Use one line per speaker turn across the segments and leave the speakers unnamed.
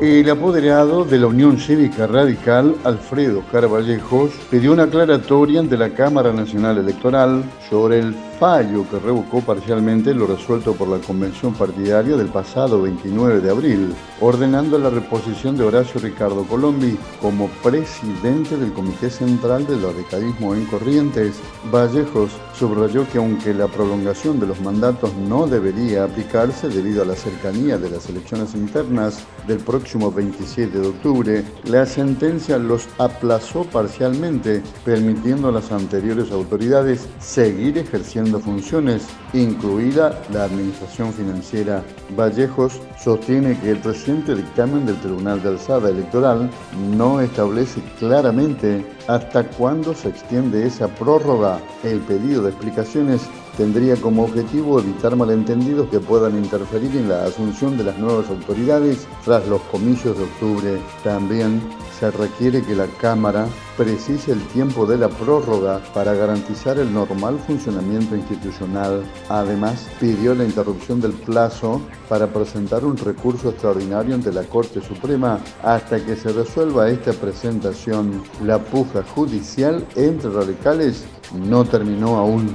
El apoderado de la Unión Cívica Radical, Alfredo Carvallejos, pidió una aclaratoria ante la Cámara Nacional Electoral sobre el fallo que revocó parcialmente lo resuelto por la convención partidaria del pasado 29 de abril, ordenando la reposición de Horacio Ricardo Colombi como presidente del Comité Central del Radicalismo en Corrientes. Vallejos subrayó que aunque la prolongación de los mandatos no debería aplicarse debido a la cercanía de las elecciones internas del próximo 27 de octubre, la sentencia los aplazó parcialmente, permitiendo a las anteriores autoridades seguir ejerciendo funciones, incluida la administración financiera. Vallejos sostiene que el reciente dictamen del Tribunal de Alzada Electoral no establece claramente hasta cuándo se extiende esa prórroga. El pedido de explicaciones tendría como objetivo evitar malentendidos que puedan interferir en la asunción de las nuevas autoridades tras los comicios de octubre. También se requiere que la Cámara precise el tiempo de la prórroga para garantizar el normal funcionamiento institucional. Además, pidió la interrupción del plazo para presentar un recurso extraordinario ante la Corte Suprema hasta que se resuelva esta presentación. La puja judicial entre radicales no terminó aún.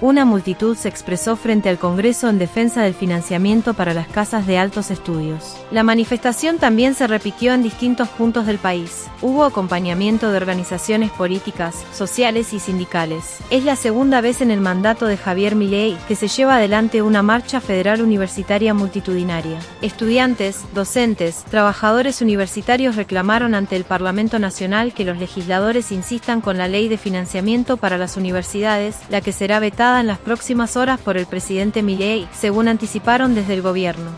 Una multitud se expresó frente al Congreso en defensa del financiamiento para las casas de altos estudios. La manifestación también se repitió en distintos puntos del país. Hubo acompañamiento de organizaciones políticas, sociales y sindicales. Es la segunda vez en el mandato de Javier Milei que se lleva adelante una marcha federal universitaria multitudinaria. Estudiantes, docentes, trabajadores universitarios reclamaron ante el Parlamento Nacional que los legisladores insistan con la ley de financiamiento para las universidades, la que será vetada en las próximas horas por el presidente Milei, según anticiparon desde el gobierno.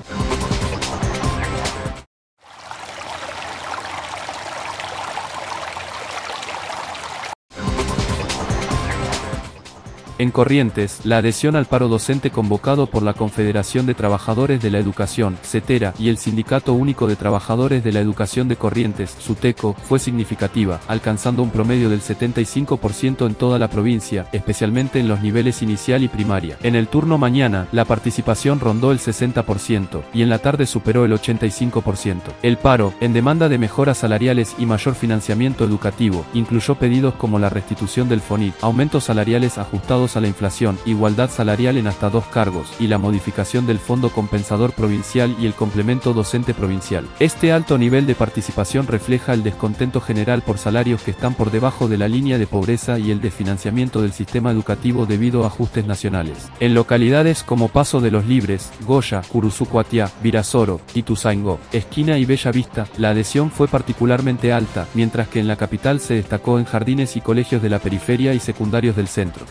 En Corrientes, la adhesión al paro docente convocado por la Confederación de Trabajadores de la Educación, CETERA, y el Sindicato Único de Trabajadores de la Educación de Corrientes, SUTECO, fue significativa, alcanzando un promedio del 75% en toda la provincia, especialmente en los niveles inicial y primaria. En el turno mañana, la participación rondó el 60%, y en la tarde superó el 85%. El paro, en demanda de mejoras salariales y mayor financiamiento educativo, incluyó pedidos como la restitución del FONIT, aumentos salariales ajustados a la inflación, igualdad salarial en hasta dos cargos, y la modificación del Fondo Compensador Provincial y el complemento docente provincial. Este alto nivel de participación refleja el descontento general por salarios que están por debajo de la línea de pobreza y el desfinanciamiento del sistema educativo debido a ajustes nacionales. En localidades como Paso de los Libres, Goya, Curuzucuatiá, Virasoro, Ituzaingó, Esquina y Bella Vista, la adhesión fue particularmente alta, mientras que en la capital se destacó en jardines y colegios de la periferia y secundarios del centro.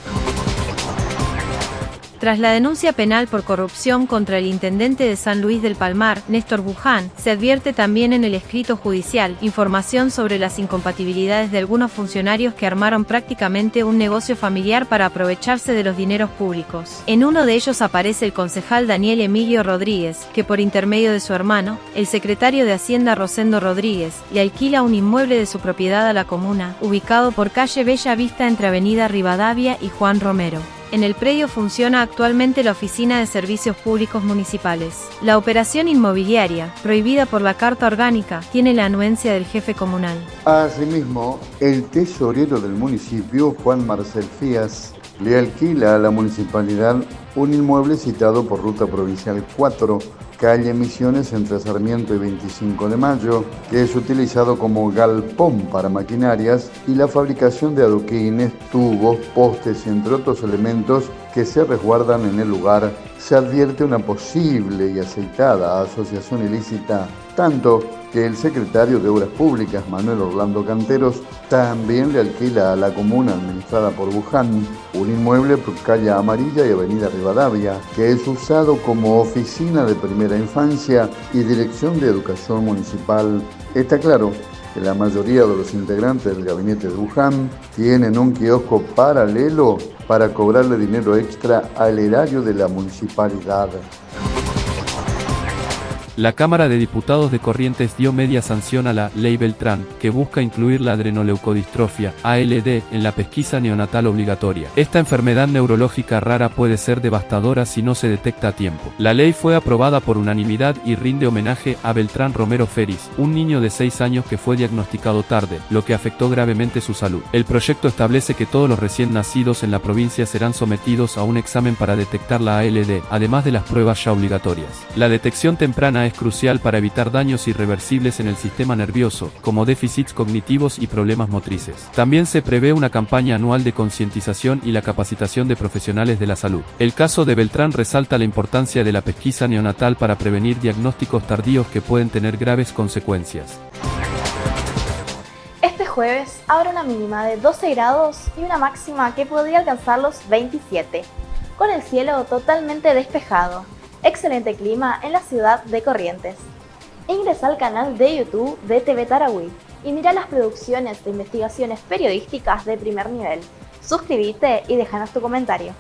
Tras la denuncia penal por corrupción contra el intendente de San Luis del Palmar, Néstor Buján, se advierte también en el escrito judicial información sobre las incompatibilidades de algunos funcionarios que armaron prácticamente un negocio familiar para aprovecharse de los dineros públicos. En uno de ellos aparece el concejal Daniel Emilio Rodríguez, que por intermedio de su hermano, el secretario de Hacienda Rosendo Rodríguez, le alquila un inmueble de su propiedad a la comuna, ubicado por calle Bella Vista entre Avenida Rivadavia y Juan Romero. En el predio funciona actualmente la Oficina de Servicios Públicos Municipales. La operación inmobiliaria, prohibida por la Carta Orgánica, tiene la anuencia del jefe comunal.
Asimismo, el tesorero del municipio, Juan Marcel Fías, le alquila a la municipalidad un inmueble citado por Ruta Provincial 4 calle Misiones entre Sarmiento y 25 de Mayo, que es utilizado como galpón para maquinarias y la fabricación de adoquines, tubos, postes y entre otros elementos que se resguardan en el lugar, se advierte una posible y aceitada asociación ilícita, tanto que el secretario de Obras Públicas, Manuel Orlando Canteros, también le alquila a la comuna administrada por Buján un inmueble por calle Amarilla y avenida Rivadavia, que es usado como oficina de primera infancia y dirección de educación municipal. Está claro que la mayoría de los integrantes del gabinete de Buján tienen un kiosco paralelo para cobrarle dinero extra al erario de la municipalidad.
La Cámara de Diputados de Corrientes dio media sanción a la Ley Beltrán, que busca incluir la adrenoleucodistrofia, ALD, en la pesquisa neonatal obligatoria. Esta enfermedad neurológica rara puede ser devastadora si no se detecta a tiempo. La ley fue aprobada por unanimidad y rinde homenaje a Beltrán Romero Feris, un niño de 6 años que fue diagnosticado tarde, lo que afectó gravemente su salud. El proyecto establece que todos los recién nacidos en la provincia serán sometidos a un examen para detectar la ALD, además de las pruebas ya obligatorias. La detección temprana es crucial para evitar daños irreversibles en el sistema nervioso, como déficits cognitivos y problemas motrices. También se prevé una campaña anual de concientización y la capacitación de profesionales de la salud. El caso de Beltrán resalta la importancia de la pesquisa neonatal para prevenir diagnósticos tardíos que pueden tener graves consecuencias.
Este jueves habrá una mínima de 12 grados y una máxima que podría alcanzar los 27, con el cielo totalmente despejado. Excelente clima en la ciudad de Corrientes. Ingresa al canal de YouTube de TV Tarahui y mira las producciones de investigaciones periodísticas de primer nivel. Suscríbete y déjanos tu comentario.